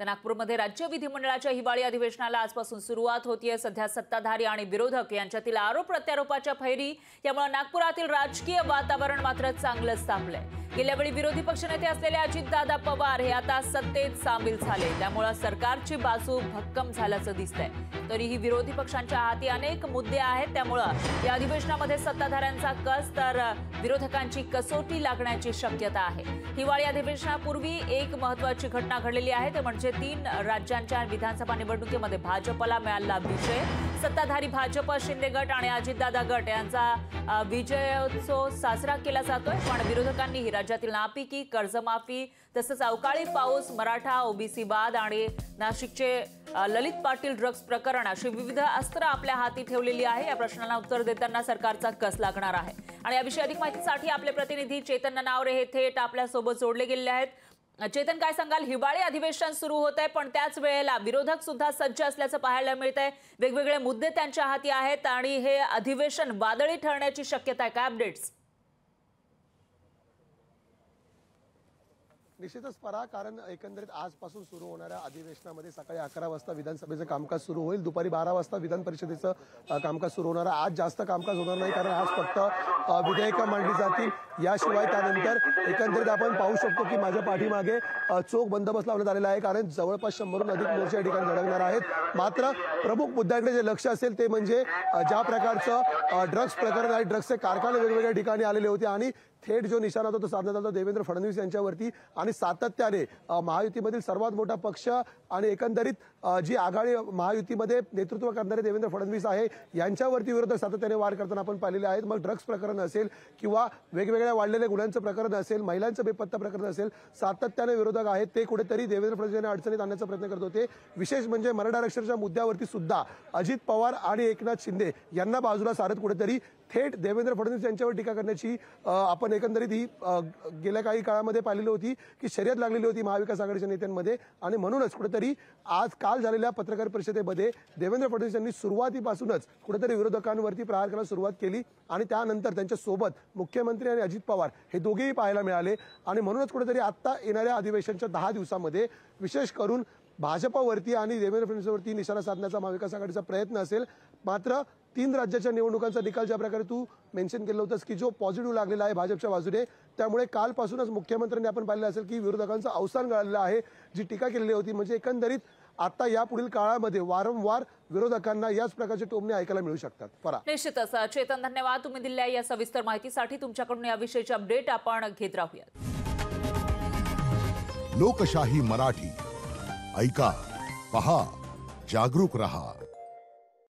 तर नागपूरमध्ये राज्य विधिमंडळाच्या हिवाळी अधिवेशनाला आजपासून सुरुवात होतीये. सध्या सत्ताधारी आणि विरोधक यांच्यातील आरोप प्रत्यारोपाच्या फैरी यामुळे नागपुरातील राजकीय वातावरण मात्र चांगलंच थांबलंय. गेल्या वेळी विरोधी पक्षनेते असलेले अजितदादा पवार हे आता सत्तेत सामील झाले. त्यामुळे सरकारची बाजू भक्कम झाल्याचं दिसतंय. तरीही विरोधी पक्षांच्या हाती अनेक मुद्दे आहेत. त्यामुळं या अधिवेशनामध्ये सत्ताधाऱ्यांचा कस तर विरोधकांची कसोटी लागण्याची शक्यता आहे. हिवाळी अधिवेशनापूर्वी एक महत्वाची घटना घडलेली आहे. ते म्हणजे तीन राज्यांच्या विधानसभा निवडणुकीमध्ये भाजपला मिळाला विजय. सत्ताधारी भाजप शिंदे गट आणि अजितदादा गट यांचा विजयोत्सव साजरा केला जातोय. पण विरोधकांनीही राज्यातील नापिकी कर्जमाफी तसंच अवकाळी पाऊस मराठा ओबीसी बाद आणि नाशिकचे ललित पाटील ड्रग्ज प्रकरण अशी विविध अस्त्र आपल्या हाती ठेवलेली आहे. या प्रश्नांना उत्तर देताना सरकारचा कस लागणार आहे? आणि याविषयी अधिक माहितीसाठी आपले प्रतिनिधी चेतन ननावरे हे थेट आपल्यासोबत जोडले गेलेले आहेत. चेतन काय सांगाल? हिवाळी अधिवेशन सुरू होत आहे पण त्याच वेळेला विरोधक सुद्धा सज्ज असल्याचं पाहायला मिळत आहे वेगवेगळे मुद्दे त्यांच्या हाती आहेत आणि हे अधिवेशन वादळी ठरण्याची शक्यता आहे. काय अपडेट्स निश्चितच परा कारण एकंदरीत आजपासून सुरू होणाऱ्या अधिवेशनामध्ये सकाळी अकरा वाजता विधानसभेचं कामकाज सुरू होईल. दुपारी बारा वाजता विधान परिषदेचं कामकाज सुरू होणार आहे. आज जास्त कामकाज होणार नाही कारण आज फक्त विधेयकं मांडली जातील. याशिवाय त्यानंतर एकंदरीत आपण पाहू शकतो की माझ्या पाठीमागे चोख बंदोबस्त लावण्यात आलेला आहे कारण जवळपास शंभरहून अधिक मोर्चे या ठिकाणी झळकणार आहेत. मात्र प्रमुख मुद्द्यांकडे जे लक्ष असेल ते म्हणजे ज्या प्रकारचं ड्रग्ज प्रकरण आहे ड्रग्सचे कारखाने वेगवेगळ्या ठिकाणी आलेले होते आणि थेट जो निशाणा होता तो साधण्यात आला देवेंद्र फडणवीस यांच्यावरती. आणि सातत्याने महायुतीमधील सर्वात मोठा पक्ष आणि एकंदरीत जी आघाडी महायुतीमध्ये नेतृत्व करणारे देवेंद्र फडणवीस आहे यांच्यावरती विरोध सातत्याने वार करताना आपण पाहिलेले आहेत. मग ड्रग्ज प्रकरण असेल किंवा वेगवेगळ्या वाढलेल्या गुन्ह्यांचं प्रकरण असेल महिलांचं बेपत्ता प्रकरण असेल सातत्याने विरोधक आहेत ते कुठेतरी देवेंद्र फडणवीस यांना अडचणीत आणण्याचा प्रयत्न करत होते. विशेष म्हणजे मराठा आरक्षणाच्या मुद्द्यावरती सुद्धा अजित पवार आणि एकनाथ शिंदे यांना बाजूला सारत कुठेतरी थेट देवेंद्र फडणवीस यांच्यावर टीका करण्याची आपण एकंदरीत ही गेल्या काही काळामध्ये पाहिलेली होती. की शर्यत लागलेली होती महाविकास आघाडीच्या नेत्यांमध्ये. आणि म्हणूनच कुठेतरी आज काल झालेल्या पत्रकार परिषदेमध्ये देवेंद्र फडणवीस यांनी सुरुवातीपासूनच कुठेतरी विरोधकांवरती प्रहार करायला सुरुवात केली. आणि त्यानंतर त्यांच्यासोबत मुख्यमंत्री आणि अजित पवार हे दोघेही पाहायला मिळाले. आणि म्हणूनच कुठेतरी आत्ता येणाऱ्या अधिवेशनच्या दहा दिवसामध्ये विशेष करून भाजपवरती आणि देवेंद्र फडणवीसवरती निशाणा साधण्याचा महाविकास आघाडीचा प्रयत्न असेल. मात्र तीन राज्याच्या निवडणुकांचा निकाल ज्या प्रकारे तू मेन्शन केलं होतंस की जो पॉझिटिव्ह लागलेला आहे भाजपच्या बाजूने त्यामुळे कालपासूनच मुख्यमंत्र्यांनी आपण पाहिलं असेल की विरोधकांचं अवसान गळालेलं आहे जी टीका केलेली होती. म्हणजे एकंदरीत आता यापुढील काळामध्ये वारंवार विरोधकांना याच प्रकारचे टोमणे ऐकायला मिळू शकतात. परा. निश्चितच. चेतन धन्यवाद. तुम्ही दिलेल्या या सविस्तर माहितीसाठी तुमच्याकडून याविषयीचे अपडेट आपण घेत राहूयात. लोकशाही मराठी. ऐका पहा जागरूक रहा.